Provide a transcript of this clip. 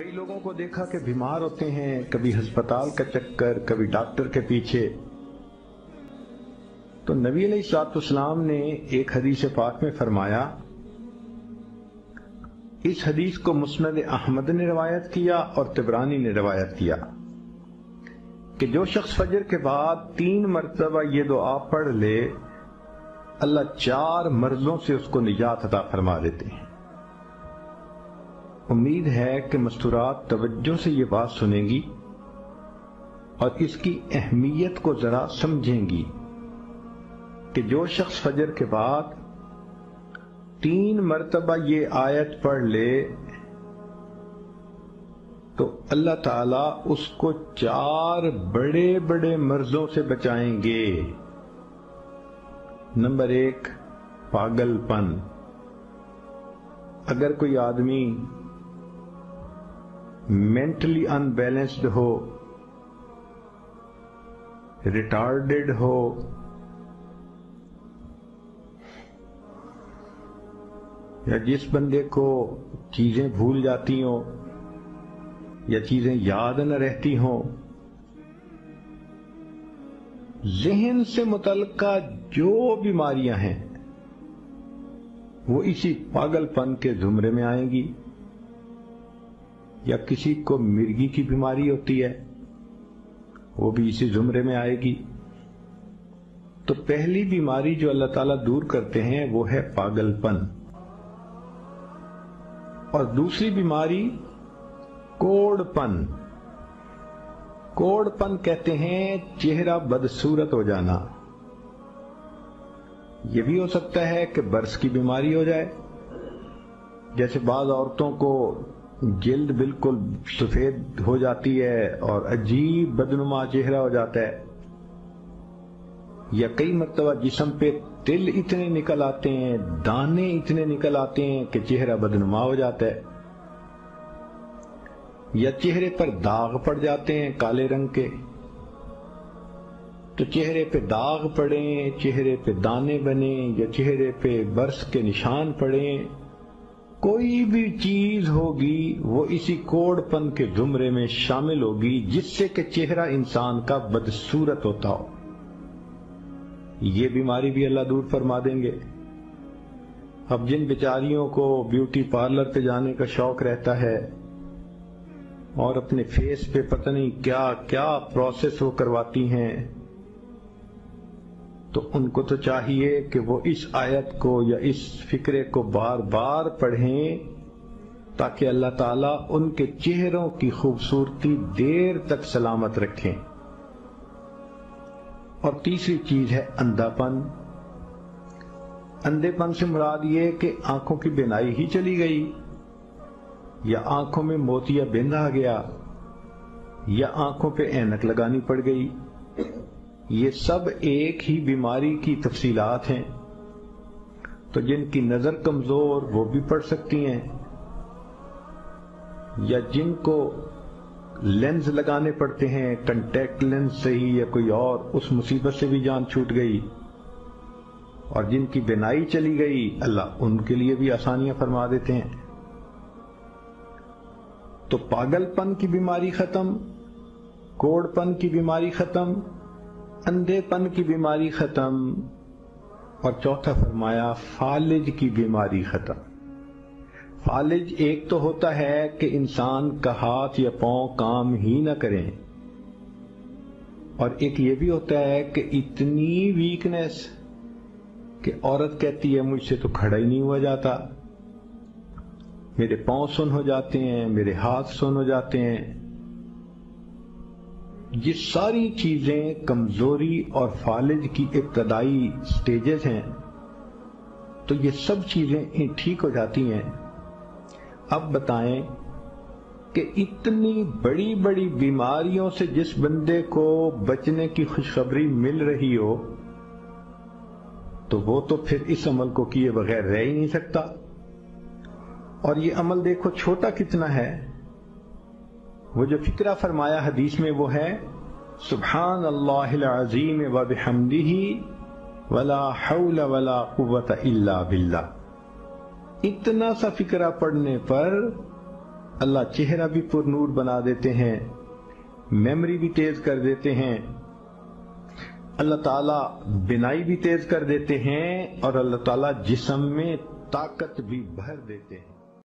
कई लोगों को देखा कि बीमार होते हैं, कभी अस्पताल का चक्कर, कभी डॉक्टर के पीछे। तो नबी सलाम ने एक हदीस पाक में फरमाया, इस हदीस को मुस्ंद अहमद ने रवायत किया और तिबरानी ने रवायत किया कि जो शख्स फजर के बाद तीन मरतबा ये दुआ पढ़ ले, अल्लाह चार मर्जों से उसको निजात अदा फरमा देते हैं। उम्मीद है कि मस्तूरात तवज्जो से ये बात सुनेंगी और इसकी अहमियत को जरा समझेंगी कि जो शख्स फजर के बाद तीन मरतबा ये आयत पढ़ ले तो अल्लाह ताला उसको चार बड़े बड़े मर्जों से बचाएँगे। नंबर एक, पागलपन। अगर कोई आदमी मेंटली अनबैलेंस्ड हो रिटार्डेड हो, या जिस बंदे को चीज़ें भूल जाती हो, या चीज़ें याद न रहती हो, जहन से मुतलका जो बीमारियाँ हैं, वो इसी पागलपन के जुमरे में आएँगी। या किसी को मिर्गी की बीमारी होती है, वो भी इसी जुमरे में आएगी। तो पहली बीमारी जो अल्लाह ताला दूर करते हैं, वो है पागलपन। और दूसरी बीमारी, कोड़पन। कोड़पन कहते हैं चेहरा बदसूरत हो जाना। यह भी हो सकता है कि बर्स की बीमारी हो जाए। जैसे बाद औरतों को जिल्द बिल्कुल सफ़ेद हो जाती है और अजीब बदनुमा चेहरा हो जाता है। या कई मरतबा जिसम पे तिल इतने निकल आते हैं, दाने इतने निकल आते हैं कि चेहरा बदनुमा हो जाता है। या चेहरे पर दाग पड़ जाते हैं काले रंग के। तो चेहरे पे दाग पड़े, चेहरे पे दाने बने, या चेहरे पे बर्स के निशान पड़े कोई भी चीज़ होगी, वो इसी कोड़पन के जुमरे में शामिल होगी, जिससे कि चेहरा इंसान का बदसूरत होता हो। ये बीमारी भी अल्लाह दूर फरमा देंगे। अब जिन बेचारियों को ब्यूटी पार्लर पे जाने का शौक रहता है, और अपने फेस पे पता नहीं क्या क्या प्रोसेस वो करवाती हैं तो उनको तो चाहिए कि वो इस आयत को या इस फिक्रे को बार बार पढ़ें, ताकि अल्लाह ताला उनके चेहरों की खूबसूरती देर तक सलामत रखें। और तीसरी चीज़ है अंधापन। अंधेपन से मुराद ये कि आँखों की बिनाई ही चली गई, या आँखों में मोतिया बिंद आ गया, या आँखों पे ऐनक लगानी पड़ गई। ये सब एक ही बीमारी की तफसीलात हैं। तो जिनकी नज़र कमज़ोर, वो भी पढ़ सकती हैं। या जिनको लेंस लगाने पड़ते हैं कंटेक्ट लेंस से ही या कोई और, उस मुसीबत से भी जान छूट गई। और जिनकी बिनाई चली गई, अल्लाह उनके लिए भी आसानियाँ फरमा देते हैं। तो पागलपन की बीमारी खत्म, कोड़पन की बीमारी खत्म अंधेपन की बीमारी खत्म और चौथा फरमाया, फालिज की बीमारी खत्म। फालिज एक तो होता है कि इंसान का हाथ या पाँव काम ही ना करें। और एक ये भी होता है कि इतनी वीकनेस कि औरत कहती है, मुझसे तो खड़ा ही नहीं हुआ जाता। मेरे पाँव सुन हो जाते हैं, मेरे हाथ सुन हो जाते हैं। ये सारी चीज़ें कमज़ोरी और फालिज की इब्तदाई स्टेजेस हैं। तो ये सब चीज़ें ठीक हो जाती हैं। अब बताएँ कि इतनी बड़ी बड़ी बीमारियों से जिस बंदे को बचने की खुशखबरी मिल रही हो तो वो तो फिर इस अमल को किए बगैर रह ही नहीं सकता। और ये अमल देखो छोटा कितना है। वो जो फिक्रा फरमाया हदीस में वो है सुबहान अल्लाजीम वबहमदी वला कुत इल्ला बिल्ला. इतना सा फिक्रा पढ़ने पर अल्लाह चेहरा भी पुरनूर बना देते हैं, मेमोरी भी तेज कर देते हैं, अल्लाह ताला बिनाई भी तेज कर देते हैं और अल्लाह ताला जिसम में ताकत भी भर देते हैं।